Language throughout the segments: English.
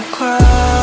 the clouds,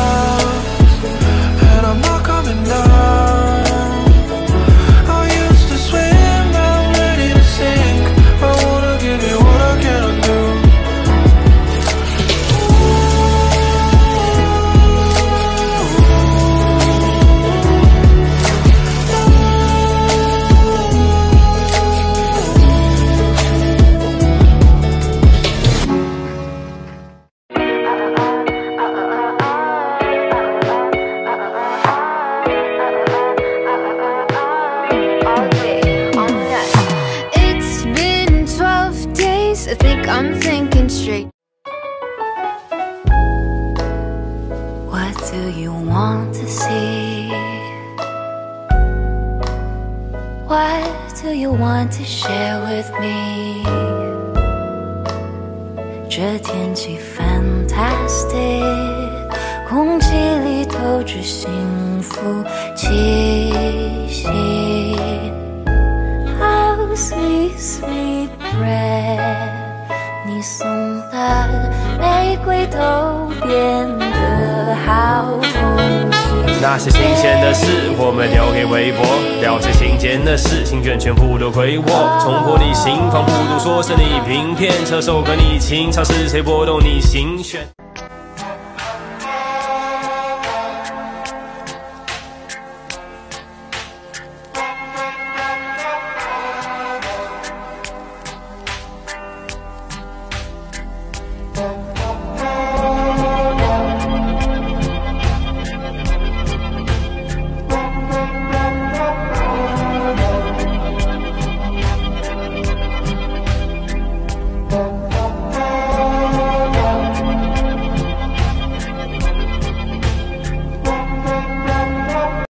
do you want to see? What do you want to share with me? 这天气 fantastic，空气里透着幸福气息。How sweet sweet bread，你送的玫瑰都变得好风趣。 那些新鲜的事，我们留给微博；了解新鲜的事，心愿全部都归我。冲破你心房，不如说是你平片，车手跟你情，尝试谁拨动你心弦。